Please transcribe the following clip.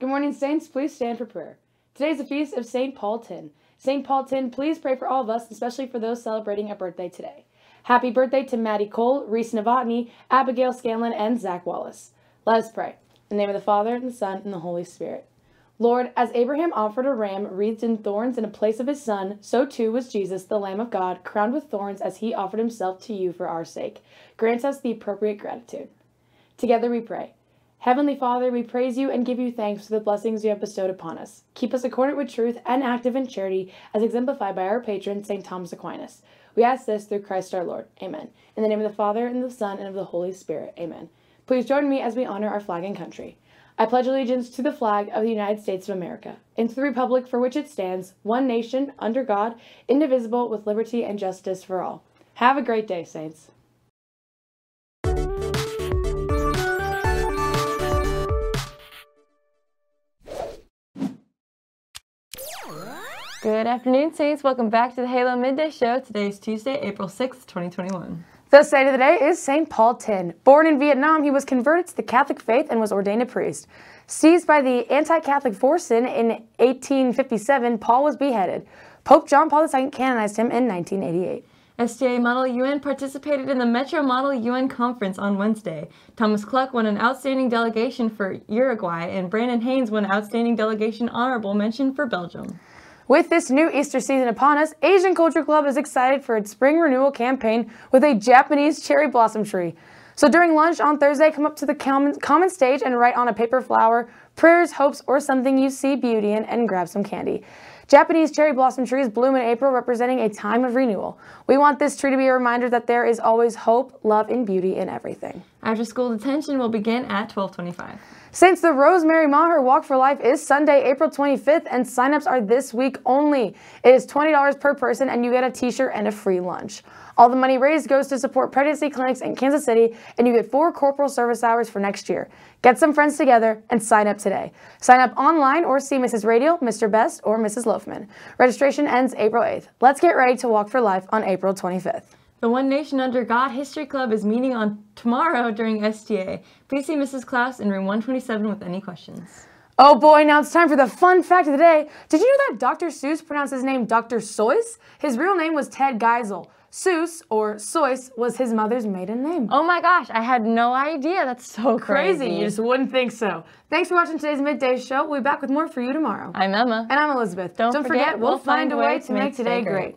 Good morning, Saints. Please stand for prayer. Today is the feast of St. Paul Tin. St. Paul Tin, please pray for all of us, especially for those celebrating a birthday today. Happy birthday to Maddie Cole, Reese Novotny, Abigail Scanlon, and Zach Wallace. Let us pray. In the name of the Father, and the Son, and the Holy Spirit. Lord, as Abraham offered a ram wreathed in thorns in a place of his son, so too was Jesus, the Lamb of God, crowned with thorns as he offered himself to you for our sake. Grant us the appropriate gratitude. Together we pray. Heavenly Father, we praise you and give you thanks for the blessings you have bestowed upon us. Keep us accordant with truth and active in charity, as exemplified by our patron, St. Thomas Aquinas. We ask this through Christ our Lord. Amen. In the name of the Father, and of the Son, and of the Holy Spirit. Amen. Please join me as we honor our flag and country. I pledge allegiance to the flag of the United States of America, and to the republic for which it stands, one nation, under God, indivisible, with liberty and justice for all. Have a great day, Saints. Good afternoon, Saints. Welcome back to the Halo Midday Show. Today is Tuesday, April 6th, 2021. The saint of the day is St. Paul Tin. Born in Vietnam, he was converted to the Catholic faith and was ordained a priest. Seized by the anti-Catholic forces in 1857, Paul was beheaded. Pope John Paul II canonized him in 1988. STA Model UN participated in the Metro Model UN conference on Wednesday. Thomas Cluck won an outstanding delegation for Uruguay, and Brandon Haynes won outstanding delegation honorable mention for Belgium. With this new Easter season upon us, Asian Culture Club is excited for its spring renewal campaign with a Japanese cherry blossom tree. So during lunch on Thursday, come up to the common, stage and write on a paper flower prayers, hopes, or something you see beauty in and grab some candy. Japanese cherry blossom trees bloom in April, representing a time of renewal. We want this tree to be a reminder that there is always hope, love, and beauty in everything. After school detention will begin at 1225. Since the Rosemary Maher Walk for Life is Sunday, April 25th, and signups are this week only. It is $20 per person, and you get a t-shirt and a free lunch. All the money raised goes to support pregnancy clinics in Kansas City, and you get four corporal service hours for next year. Get some friends together and sign up today. Sign up online or see Mrs. Radial, Mr. Best, or Mrs. Loafman. Registration ends April 8th. Let's get ready to walk for life on April 25th. The One Nation Under God History Club is meeting on tomorrow during STA. Please see Mrs. Klaus in room 127 with any questions. Oh boy, now it's time for the fun fact of the day. Did you know that Dr. Seuss pronounced his name Dr. Seuss? His real name was Ted Geisel. Seuss, or Seuss, was his mother's maiden name. Oh my gosh, I had no idea. That's so crazy. Crazy, you just wouldn't think so. Thanks for watching today's Midday Show. We'll be back with more for you tomorrow. I'm Emma. And I'm Elizabeth. Don't forget, forget, we'll find a way to make today great.